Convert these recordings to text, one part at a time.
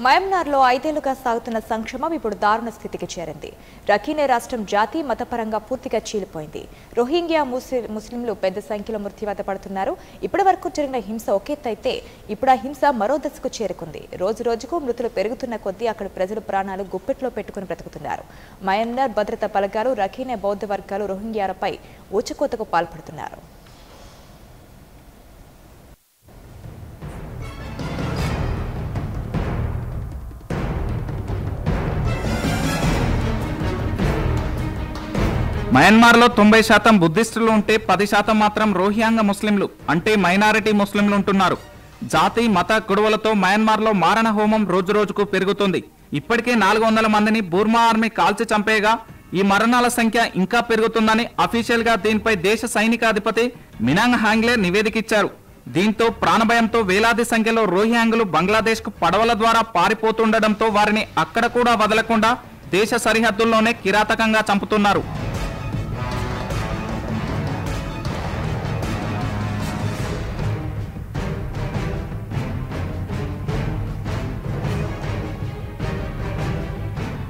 మయన్మార్లో ఐదేళ్ళుగా సాగుతున్న సంక్షేమం ఇప్పుడు దారుణ స్థితికి చేరింది. రఖీనే రాష్ట్రం జాతి మతపరంగా పూర్తిగా చీలిపోయింది. రోహింగ్యా ముస్లి- ముస్లింలు పెద్ద సంఖ్యలో మృత్యువాత పడుతున్నారు. ఇప్పటి వరకు జరిగిన హింస ఒకెత్తైతే ఇప్పుడు ఆ హింస మరో దశకు చేరుకుంది. రోజు రోజుకు మృతులు పెరుగుతున్న కొద్దీ అక్కడ ప్రజలు ప్రాణాలు గుప్పెట్లో పెట్టుకుని బ్రతుకుతున్నారు. మయన్మార్ భద్రతా బలగాలు రఖీనే బౌద్ధ వర్గాలు రోహింగ్యాలపై ఊచకోతకు పాల్పడుతున్నారు. మయన్మార్లో తొంభై శాతం బుద్ధిస్టులు ఉంటే పది శాతం మాత్రం రోహింగ్య ముస్లింలు అంటే మైనారిటీ ముస్లింలు ఉంటున్నారు. జాతి మత గొడవలతో మయన్మార్లో మారణ హోమం రోజురోజుకు పెరుగుతుంది. ఇప్పటికే నాలుగు వందల మందిని బూర్మా ఆర్మీ కాల్చి చంపేగా ఈ మరణాల సంఖ్య ఇంకా పెరుగుతుందని అఫీషియల్గా దీనిపై దేశ సైనికాధిపతి మినాంగ్ హాంగ్లే నివేదిక ఇచ్చారు దీంతో ప్రాణభయంతో వేలాది సంఖ్యలో రోహియాంగులు బంగ్లాదేశ్కు పడవల ద్వారా పారిపోతుండటంతో వారిని అక్కడ కూడా వదలకుండా దేశ సరిహద్దుల్లోనే కిరాతకంగా చంపుతున్నారు.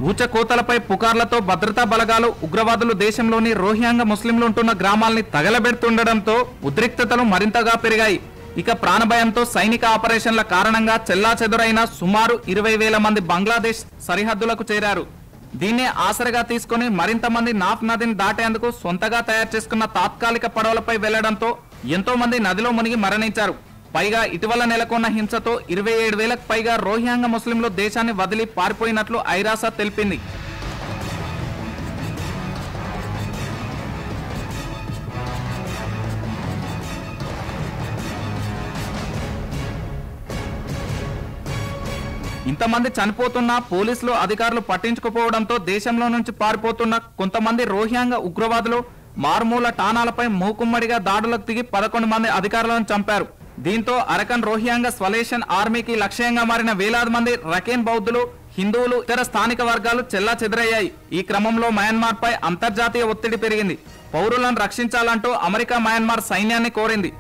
ఊచకోతలపై పుకార్లతో భద్రతా బలగాలు ఉగ్రవాదులు దేశంలోని రోహింగ్య ముస్లింలు ఉంటున్న గ్రామాల్ని తగలబెడుతుండటంతో ఉద్రిక్తతలు మరింతగా పెరిగాయి. ఇక ప్రాణభయంతో సైనిక ఆపరేషన్ల కారణంగా చెల్లాచెదురైన సుమారు ఇరవై వేల మంది బంగ్లాదేశ్ సరిహద్దులకు చేరారు. దీన్నే ఆసరగా తీసుకుని మరింత మంది నాఫ్ నదిని దాటేందుకు సొంతగా తయారు చేసుకున్న తాత్కాలిక పడవలపై వెళ్ళడంతో ఎంతో మంది నదిలో మునిగి మరణించారు. పైగా ఇటీవల నెలకొన్న హింసతో ఇరవై ఏడు వేలకు పైగా రోహింగ్య ముస్లింలు దేశాన్ని వదిలి పారిపోయినట్లు ఐరాస తెలిపింది. ఇంతమంది చనిపోతున్నా పోలీసులు అధికారులు పట్టించుకోపోవడంతో దేశంలో నుంచి పారిపోతున్న కొంతమంది రోహింగ్య ఉగ్రవాదులు మారుమూల టానాలపై మూకుమ్మడిగా దాడులకు దిగి పదకొండు మంది అధికారులను చంపారు. దీంతో అరకన్ రోహియాంగ స్వలేషన్ ఆర్మీకి లక్ష్యంగా మారిన వేలాది మంది రకేన్ బౌద్ధులు హిందువులు ఇతర స్థానిక వర్గాలు చెల్లా చెదరయ్యాయి. ఈ క్రమంలో మయన్మార్ పై అంతర్జాతీయ ఒత్తిడి పెరిగింది. పౌరులను రక్షించాలంటూ అమెరికా మయన్మార్ సైన్యాన్ని కోరింది.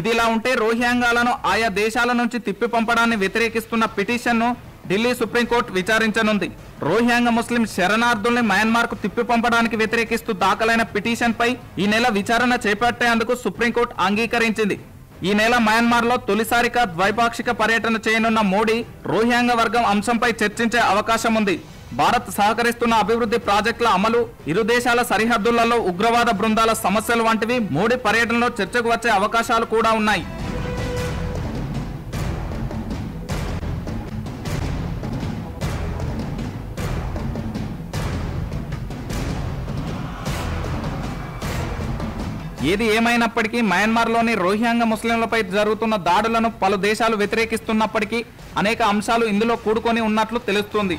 ఇదిలా ఉంటే రోహింగ్యాలను ఆయా దేశాల నుంచి తిప్పి పంపడాన్ని వ్యతిరేకిస్తున్న పిటిషన్ను ఢిల్లీ సుప్రీంకోర్టు విచారించనుంది. రోహింగ్య ముస్లిం శరణార్థుల్ని మయన్మార్కు తిప్పి పంపడానికి వ్యతిరేకిస్తూ దాఖలైన పిటిషన్పై ఈ నెల విచారణ చేపట్టేందుకు సుప్రీంకోర్టు అంగీకరించింది. ఈ నెల మయన్మార్లో తొలిసారిగా ద్వైపాక్షిక పర్యటన చేయనున్న మోడీ రోహింగ్య వర్గం అంశంపై చర్చించే అవకాశం ఉంది భారత్ సహకరిస్తున్న అభివృద్ధి ప్రాజెక్టుల అమలు ఇరు దేశాల సరిహద్దులలో ఉగ్రవాద బృందాల సమస్యలు వంటివి మోడీ పర్యటనలో చర్చకు వచ్చే అవకాశాలు కూడా ఉన్నాయి. ఏది ఏమైనప్పటికీ మయన్మార్లోని రోహింగ్య ముస్లింలపై జరుగుతున్న దాడులను పలు దేశాలు వ్యతిరేకిస్తున్నప్పటికీ అనేక అంశాలు ఇందులో కూడుకొని ఉన్నట్లు తెలుస్తుంది.